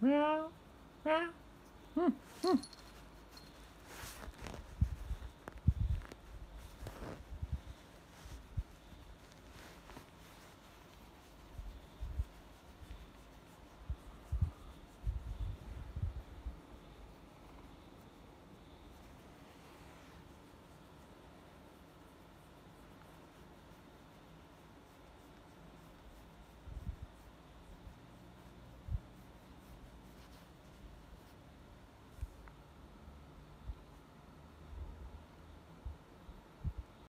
喵喵嗯嗯。